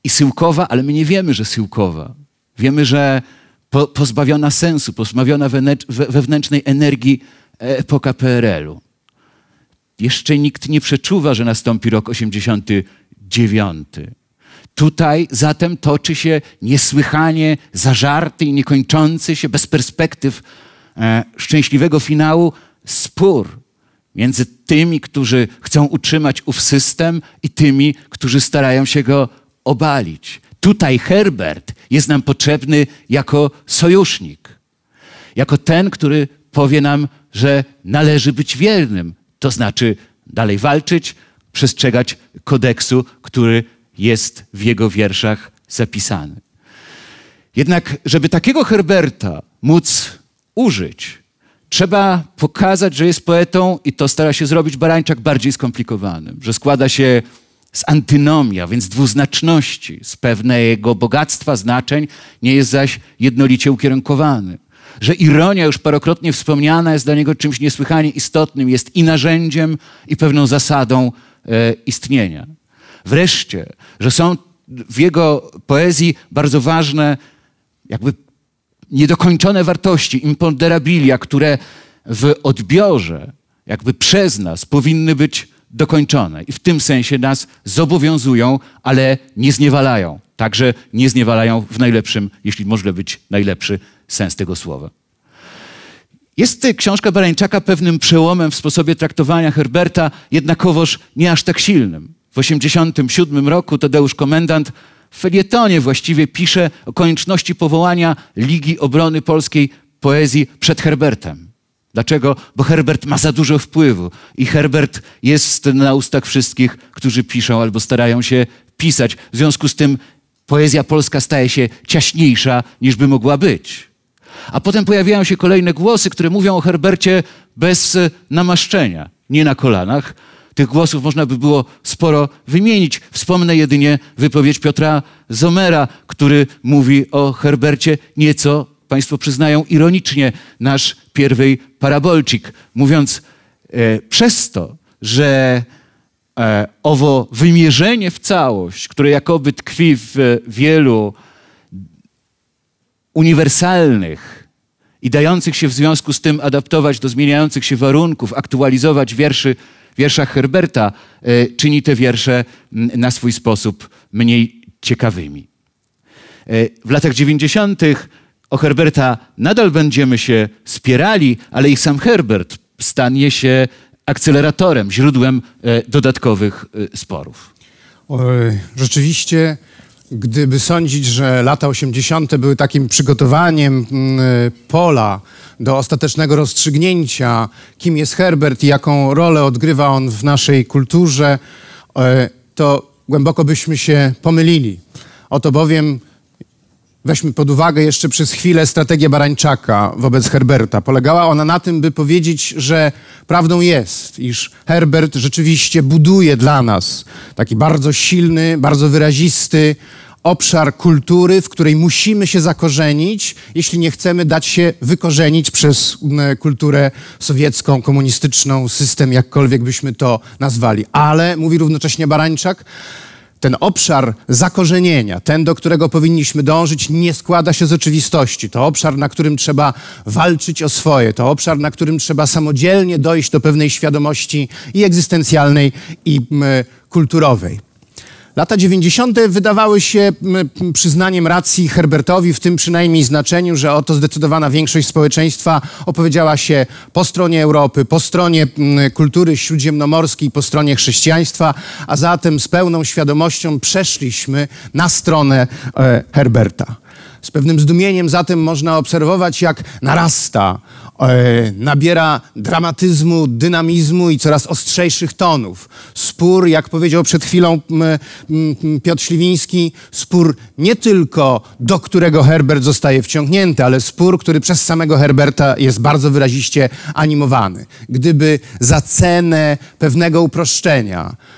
i syłkowa, ale my nie wiemy, że syłkowa. Wiemy, że po, pozbawiona sensu, pozbawiona wewnętrznej energii epoka PRL-u. Jeszcze nikt nie przeczuwa, że nastąpi rok 89. Tutaj zatem toczy się niesłychanie zażarty i niekończący się, bez perspektyw e, szczęśliwego finału spór między tymi, którzy chcą utrzymać ów system i tymi, którzy starają się go obalić. Tutaj Herbert jest nam potrzebny jako sojusznik, jako ten, który powie nam, że należy być wiernym, to znaczy dalej walczyć, przestrzegać kodeksu, który jest w jego wierszach zapisany. Jednak, żeby takiego Herberta móc użyć, trzeba pokazać, że jest poetą i to stara się zrobić Barańczak bardziej skomplikowanym, że składa się z antynomia, więc dwuznaczności, z pewnego bogactwa znaczeń, nie jest zaś jednolicie ukierunkowany. Że ironia, już parokrotnie wspomniana, jest dla niego czymś niesłychanie istotnym, jest i narzędziem, i pewną zasadą e, istnienia. Wreszcie, że są w jego poezji bardzo ważne, jakby niedokończone wartości, imponderabilia, które w odbiorze, jakby przez nas, powinny być dokończone. I w tym sensie nas zobowiązują, ale nie zniewalają. Także nie zniewalają w najlepszym, jeśli może być najlepszy sens tego słowa. Jest książka Barańczaka pewnym przełomem w sposobie traktowania Herberta, jednakowoż nie aż tak silnym. W 1987 roku Tadeusz Komendant w felietonie właściwie pisze o konieczności powołania Ligi Obrony Polskiej Poezji przed Herbertem. Dlaczego? Bo Herbert ma za dużo wpływu i Herbert jest na ustach wszystkich, którzy piszą albo starają się pisać. W związku z tym poezja polska staje się ciaśniejsza niż by mogła być. A potem pojawiają się kolejne głosy, które mówią o Herbercie bez namaszczenia, nie na kolanach. Tych głosów można by było sporo wymienić. Wspomnę jedynie wypowiedź Piotra Zomera, który mówi o Herbercie nieco Państwo przyznają ironicznie nasz pierwej parabolcik, mówiąc e, przez to, że e, owo wymierzenie w całość, które jakoby tkwi w wielu uniwersalnych i dających się w związku z tym adaptować do zmieniających się warunków, aktualizować wierszy, wierszach Herberta, e, czyni te wiersze na swój sposób mniej ciekawymi. E, w latach 90 o Herberta nadal będziemy się spierali, ale i sam Herbert stanie się akceleratorem, źródłem e, dodatkowych sporów. Rzeczywiście, gdyby sądzić, że lata 80. były takim przygotowaniem mm, pola do ostatecznego rozstrzygnięcia, kim jest Herbert i jaką rolę odgrywa on w naszej kulturze, e, to głęboko byśmy się pomylili. Oto bowiem Weźmy pod uwagę jeszcze przez chwilę strategię Barańczaka wobec Herberta. Polegała ona na tym, by powiedzieć, że prawdą jest, iż Herbert rzeczywiście buduje dla nas taki bardzo silny, bardzo wyrazisty obszar kultury, w której musimy się zakorzenić, jeśli nie chcemy dać się wykorzenić przez kulturę sowiecką, komunistyczną, system, jakkolwiek byśmy to nazwali. Ale, mówi równocześnie Barańczak, ten obszar zakorzenienia, ten, do którego powinniśmy dążyć, nie składa się z oczywistości. To obszar, na którym trzeba walczyć o swoje, to obszar, na którym trzeba samodzielnie dojść do pewnej świadomości i egzystencjalnej, i kulturowej. Lata 90. wydawały się przyznaniem racji Herbertowi, w tym przynajmniej znaczeniu, że oto zdecydowana większość społeczeństwa opowiedziała się po stronie Europy, po stronie kultury śródziemnomorskiej, po stronie chrześcijaństwa, a zatem z pełną świadomością przeszliśmy na stronę e, Herberta. Z pewnym zdumieniem zatem można obserwować, jak narasta, nabiera dramatyzmu, dynamizmu i coraz ostrzejszych tonów. Spór, jak powiedział przed chwilą Piotr Śliwiński, spór nie tylko do którego Herbert zostaje wciągnięty, ale spór, który przez samego Herberta jest bardzo wyraziście animowany. Gdyby za cenę pewnego uproszczenia e,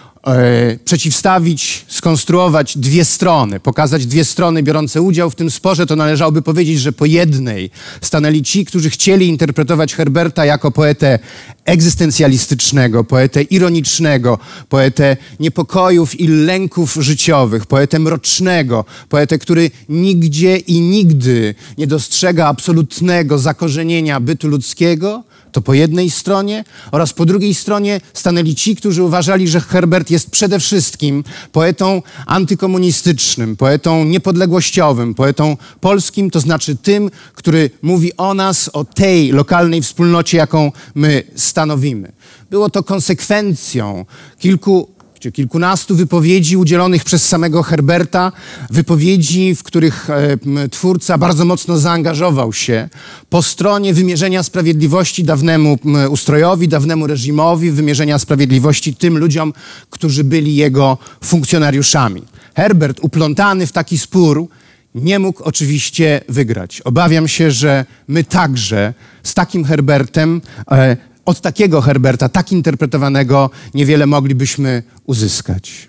przeciwstawić, skonstruować dwie strony, pokazać dwie strony biorące udział w tym sporze, to należałoby powiedzieć, że po jednej stanęli ci, którzy chcieli interpretować Herberta jako poetę egzystencjalistycznego, poetę ironicznego, poetę niepokojów i lęków życiowych, poetę mrocznego, poetę, który nigdzie i nigdy nie dostrzega absolutnego zakorzenienia bytu ludzkiego, to po jednej stronie oraz po drugiej stronie stanęli ci, którzy uważali, że Herbert jest przede wszystkim poetą antykomunistycznym, poetą niepodległościowym, poetą polskim, to znaczy tym, który mówi o nas, o tej lokalnej wspólnocie, jaką my stanowimy. Było to konsekwencją kilku czy kilkunastu wypowiedzi udzielonych przez samego Herberta, wypowiedzi, w których e, twórca bardzo mocno zaangażował się po stronie wymierzenia sprawiedliwości dawnemu ustrojowi, dawnemu reżimowi, wymierzenia sprawiedliwości tym ludziom, którzy byli jego funkcjonariuszami. Herbert, uplątany w taki spór, nie mógł oczywiście wygrać. Obawiam się, że my także z takim Herbertem e, od takiego Herberta, tak interpretowanego, niewiele moglibyśmy uzyskać.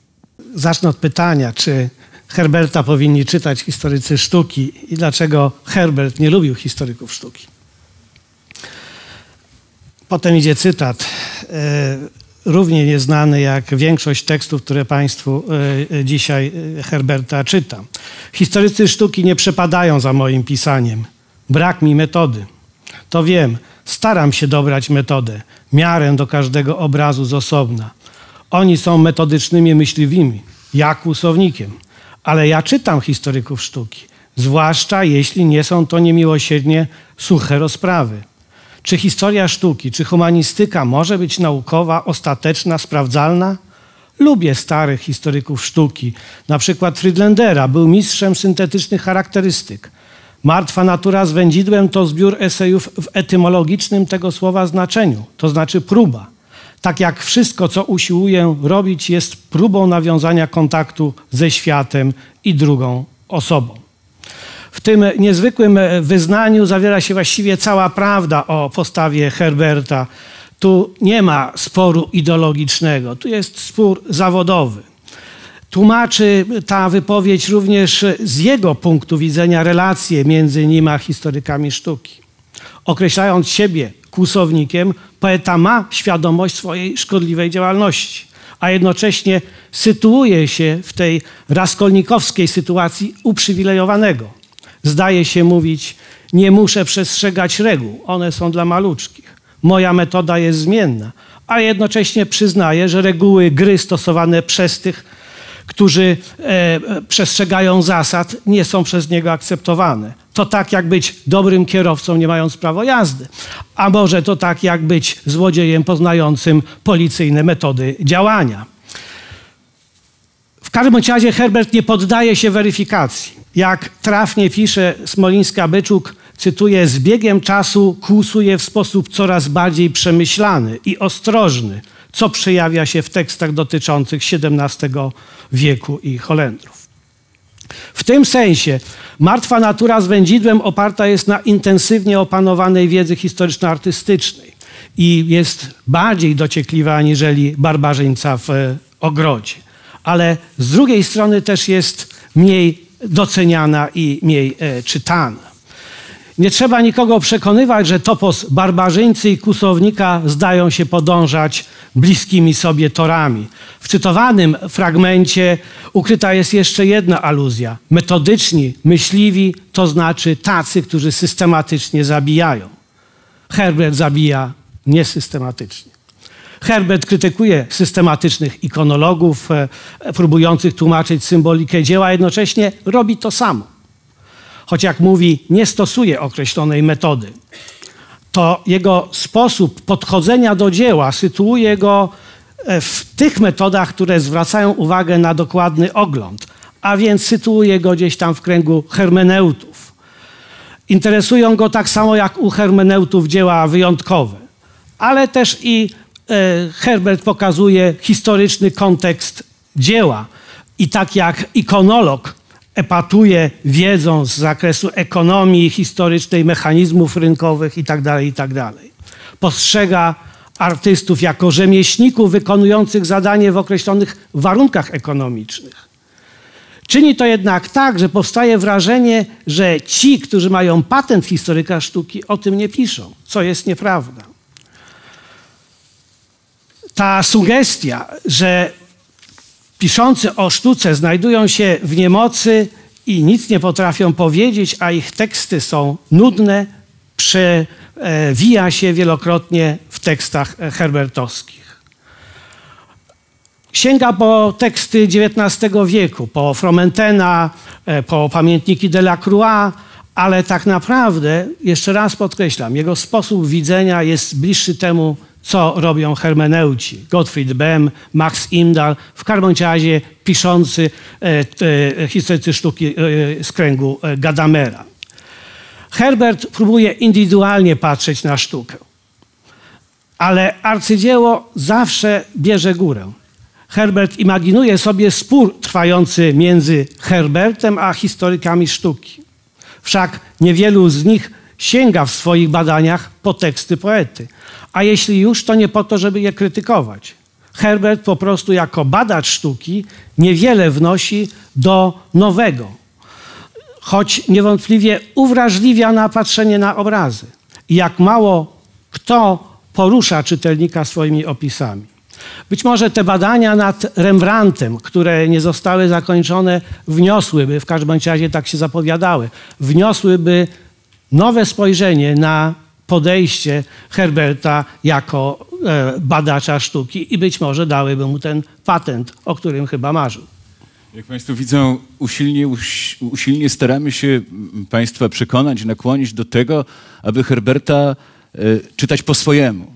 Zacznę od pytania, czy Herberta powinni czytać historycy sztuki i dlaczego Herbert nie lubił historyków sztuki. Potem idzie cytat, e, równie nieznany jak większość tekstów, które Państwu e, dzisiaj e, Herberta czytam. Historycy sztuki nie przepadają za moim pisaniem. Brak mi metody. To wiem, Staram się dobrać metodę, miarę do każdego obrazu z osobna. Oni są metodycznymi myśliwymi, ja kłusownikiem. Ale ja czytam historyków sztuki, zwłaszcza jeśli nie są to niemiłosiernie suche rozprawy. Czy historia sztuki, czy humanistyka może być naukowa, ostateczna, sprawdzalna? Lubię starych historyków sztuki. Na przykład Friedlandera był mistrzem syntetycznych charakterystyk. Martwa natura z wędzidłem to zbiór esejów w etymologicznym tego słowa znaczeniu, to znaczy próba. Tak jak wszystko, co usiłuję robić, jest próbą nawiązania kontaktu ze światem i drugą osobą. W tym niezwykłym wyznaniu zawiera się właściwie cała prawda o postawie Herberta. Tu nie ma sporu ideologicznego, tu jest spór zawodowy. Tłumaczy ta wypowiedź również z jego punktu widzenia relacje między nim a historykami sztuki. Określając siebie kłusownikiem, poeta ma świadomość swojej szkodliwej działalności, a jednocześnie sytuuje się w tej raskolnikowskiej sytuacji uprzywilejowanego. Zdaje się mówić, nie muszę przestrzegać reguł, one są dla maluczkich. Moja metoda jest zmienna, a jednocześnie przyznaje, że reguły gry stosowane przez tych, którzy e, przestrzegają zasad, nie są przez niego akceptowane. To tak jak być dobrym kierowcą, nie mając prawa jazdy. A może to tak jak być złodziejem poznającym policyjne metody działania. W każdym razie Herbert nie poddaje się weryfikacji. Jak trafnie pisze Smolińska-Byczuk, cytuję, z biegiem czasu kłusuje w sposób coraz bardziej przemyślany i ostrożny, co przejawia się w tekstach dotyczących XVII wieku i Holendrów. W tym sensie martwa natura z wędzidłem oparta jest na intensywnie opanowanej wiedzy historyczno-artystycznej i jest bardziej dociekliwa aniżeli barbarzyńca w e, ogrodzie. Ale z drugiej strony też jest mniej doceniana i mniej e, czytana. Nie trzeba nikogo przekonywać, że topos barbarzyńcy i kusownika zdają się podążać bliskimi sobie torami. W cytowanym fragmencie ukryta jest jeszcze jedna aluzja. Metodyczni, myśliwi to znaczy tacy, którzy systematycznie zabijają. Herbert zabija niesystematycznie. Herbert krytykuje systematycznych ikonologów, e, próbujących tłumaczyć symbolikę dzieła, jednocześnie robi to samo choć jak mówi, nie stosuje określonej metody, to jego sposób podchodzenia do dzieła sytuuje go e, w tych metodach, które zwracają uwagę na dokładny ogląd, a więc sytuuje go gdzieś tam w kręgu hermeneutów. Interesują go tak samo jak u hermeneutów dzieła wyjątkowe, ale też i e, Herbert pokazuje historyczny kontekst dzieła. I tak jak ikonolog epatuje wiedzą z zakresu ekonomii historycznej, mechanizmów rynkowych itd., tak itd. Tak Postrzega artystów jako rzemieślników wykonujących zadanie w określonych warunkach ekonomicznych. Czyni to jednak tak, że powstaje wrażenie, że ci, którzy mają patent historyka sztuki, o tym nie piszą, co jest nieprawda. Ta sugestia, że piszący o sztuce znajdują się w niemocy i nic nie potrafią powiedzieć, a ich teksty są nudne, przewija się wielokrotnie w tekstach herbertowskich. Sięga po teksty XIX wieku, po Fromentena, e, po pamiętniki Delacroix, ale tak naprawdę, jeszcze raz podkreślam, jego sposób widzenia jest bliższy temu, co robią hermeneuci. Gottfried Behm, Max Imdahl, w każdym razie piszący e, e, historycy sztuki e, z kręgu e, Gadamera. Herbert próbuje indywidualnie patrzeć na sztukę, ale arcydzieło zawsze bierze górę. Herbert imaginuje sobie spór trwający między Herbertem a historykami sztuki. Wszak niewielu z nich sięga w swoich badaniach po teksty poety. A jeśli już, to nie po to, żeby je krytykować. Herbert po prostu jako badacz sztuki niewiele wnosi do nowego, choć niewątpliwie uwrażliwia na patrzenie na obrazy. Jak mało kto porusza czytelnika swoimi opisami. Być może te badania nad Rembrandtem, które nie zostały zakończone, wniosłyby, w każdym razie tak się zapowiadały, wniosłyby nowe spojrzenie na podejście Herberta jako e, badacza sztuki i być może dałyby mu ten patent, o którym chyba marzył. Jak Państwo widzą, usilnie, usilnie staramy się Państwa przekonać, nakłonić do tego, aby Herberta e, czytać po swojemu.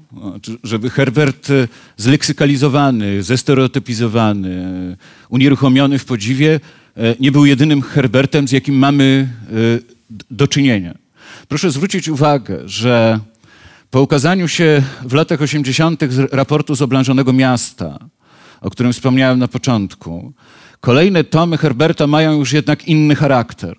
Żeby Herbert e, zleksykalizowany, zestereotypizowany, unieruchomiony w podziwie nie był jedynym Herbertem, z jakim mamy do czynienia. Proszę zwrócić uwagę, że po ukazaniu się w latach 80. raportu z oblężonego miasta, o którym wspomniałem na początku, kolejne tomy Herberta mają już jednak inny charakter.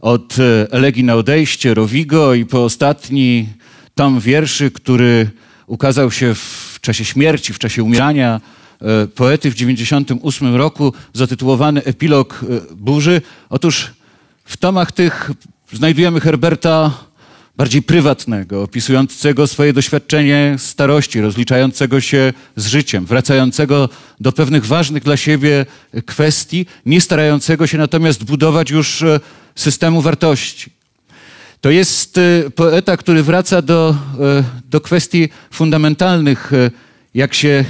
Od e, Elegii na odejście, Rowigo i po ostatni tom wierszy, który ukazał się w czasie śmierci, w czasie umierania e, poety w 98 roku, zatytułowany Epilog e, burzy. Otóż w tomach tych znajdujemy Herberta bardziej prywatnego, opisującego swoje doświadczenie starości, rozliczającego się z życiem, wracającego do pewnych ważnych dla siebie kwestii, nie starającego się natomiast budować już e, systemu wartości. To jest e, poeta, który wraca do, e, do kwestii fundamentalnych, jak się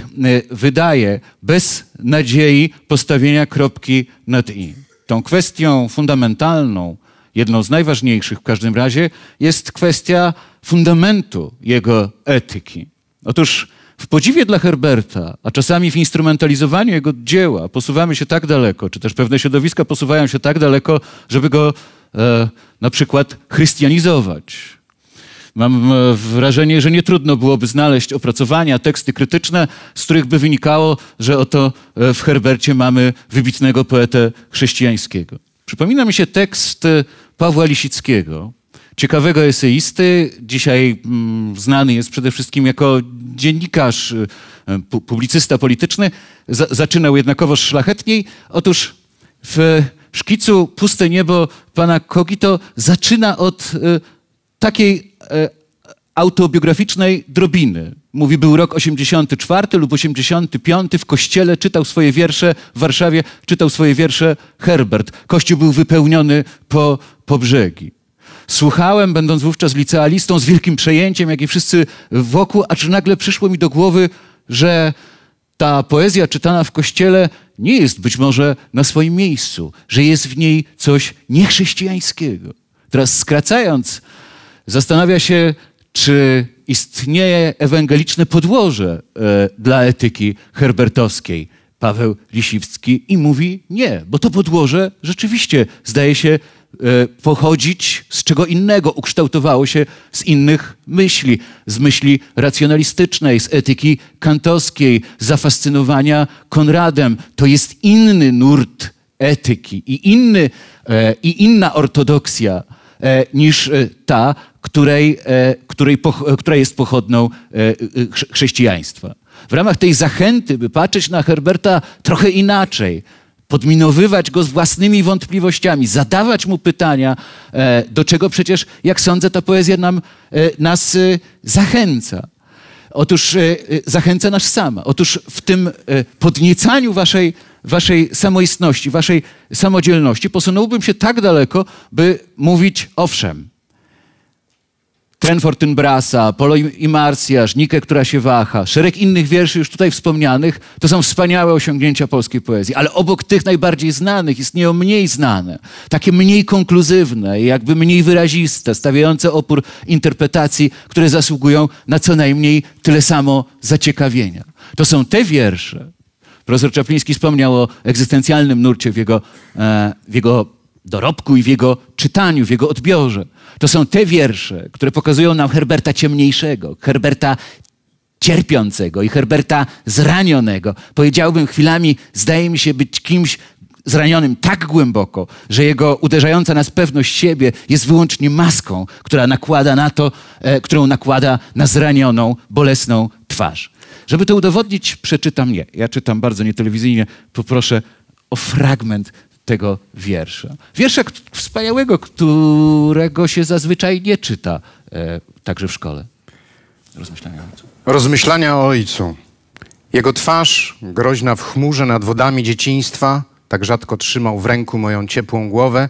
wydaje, bez nadziei postawienia kropki nad i. Tą kwestią fundamentalną, jedną z najważniejszych w każdym razie, jest kwestia fundamentu jego etyki. Otóż w podziwie dla Herberta, a czasami w instrumentalizowaniu jego dzieła, posuwamy się tak daleko, czy też pewne środowiska posuwają się tak daleko, żeby go e, na przykład chrystianizować. Mam e, wrażenie, że nie trudno byłoby znaleźć opracowania, teksty krytyczne, z których by wynikało, że oto e, w Herbercie mamy wybitnego poetę chrześcijańskiego. Przypomina mi się tekst e, Pawła Lisickiego, ciekawego eseisty. Dzisiaj mm, znany jest przede wszystkim jako dziennikarz, y, pu publicysta polityczny. Zaczynał jednakowoż szlachetniej. Otóż w szkicu Puste Niebo pana Kogito zaczyna od y, takiej y, autobiograficznej drobiny. Mówi, był rok 84 lub 85, w kościele czytał swoje wiersze, w Warszawie czytał swoje wiersze Herbert. Kościół był wypełniony po, po brzegi. Słuchałem, będąc wówczas licealistą, z wielkim przejęciem, jak i wszyscy wokół, a czy nagle przyszło mi do głowy, że ta poezja czytana w kościele nie jest być może na swoim miejscu, że jest w niej coś niechrześcijańskiego. Teraz skracając, zastanawia się, czy istnieje ewangeliczne podłoże e, dla etyki herbertowskiej. Paweł Lisiwski i mówi nie, bo to podłoże rzeczywiście zdaje się pochodzić z czego innego, ukształtowało się z innych myśli, z myśli racjonalistycznej, z etyki kantowskiej, zafascynowania Konradem. To jest inny nurt etyki i, inny, e, i inna ortodoksja niż ta, której, e, której, e, która jest pochodną e, e, chrze- chrześcijaństwa. W ramach tej zachęty, by patrzeć na Herberta trochę inaczej, podminowywać go z własnymi wątpliwościami, zadawać mu pytania, e, do czego przecież, jak sądzę, ta poezja nam, e, nas e, zachęca. Otóż zachęca nas sama. Otóż w tym podniecaniu waszej, waszej samoistności, waszej samodzielności posunąłbym się tak daleko, by mówić owszem. Tren Fortinbrasa, Polo i Marsjasz, Nikę, która się waha, szereg innych wierszy już tutaj wspomnianych, to są wspaniałe osiągnięcia polskiej poezji. Ale obok tych najbardziej znanych istnieją mniej znane, takie mniej konkluzywne jakby mniej wyraziste, stawiające opór interpretacji, które zasługują na co najmniej tyle samo zaciekawienia. To są te wiersze. Profesor Czapliński wspomniał o egzystencjalnym nurcie w jego, e, w jego dorobku i w jego czytaniu, w jego odbiorze. To są te wiersze, które pokazują nam Herberta ciemniejszego, Herberta cierpiącego i Herberta zranionego. Powiedziałbym chwilami, zdaje mi się być kimś zranionym tak głęboko, że jego uderzająca nas pewność siebie jest wyłącznie maską, która nakłada na to, e, którą nakłada na zranioną, bolesną twarz. Żeby to udowodnić, przeczytam nie. Ja czytam bardzo nietelewizyjnie. Poproszę o fragment tego wiersza. Wiersza wspaniałego, którego się zazwyczaj nie czyta e, także w szkole. Rozmyślania ojcu. Rozmyślania o ojcu. Jego twarz, groźna w chmurze nad wodami dzieciństwa, tak rzadko trzymał w ręku moją ciepłą głowę,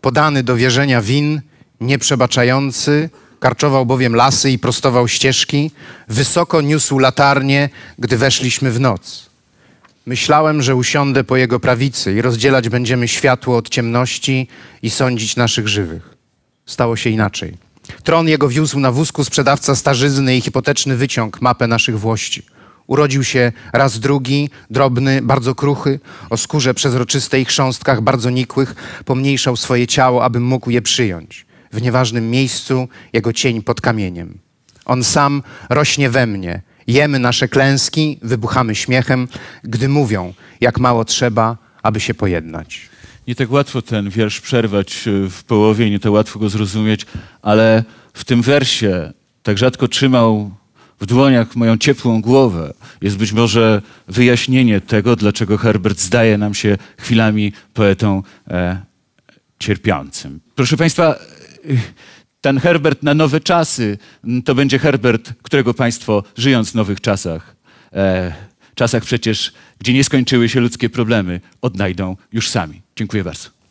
podany do wierzenia win, nieprzebaczający, karczował bowiem lasy i prostował ścieżki, wysoko niósł latarnię, gdy weszliśmy w noc. Myślałem, że usiądę po jego prawicy i rozdzielać będziemy światło od ciemności i sądzić naszych żywych. Stało się inaczej. Tron jego wiózł na wózku sprzedawca starzyzny i hipoteczny wyciąg, mapę naszych włości. Urodził się raz drugi, drobny, bardzo kruchy, o skórze przezroczystej, chrząstkach bardzo nikłych, pomniejszał swoje ciało, abym mógł je przyjąć. W nieważnym miejscu jego cień pod kamieniem. On sam rośnie we mnie. Jemy nasze klęski, wybuchamy śmiechem, gdy mówią, jak mało trzeba, aby się pojednać. Nie tak łatwo ten wiersz przerwać e, w połowie, nie tak łatwo go zrozumieć, ale w tym wersie tak rzadko trzymał w dłoniach moją ciepłą głowę. Jest być może wyjaśnienie tego, dlaczego Herbert zdaje nam się chwilami poetą e, cierpiącym. Proszę Państwa, e, ten Herbert na nowe czasy m, to będzie Herbert, którego Państwo żyjąc w nowych czasach, e, czasach przecież, gdzie nie skończyły się ludzkie problemy, odnajdą już sami. Dziękuję bardzo.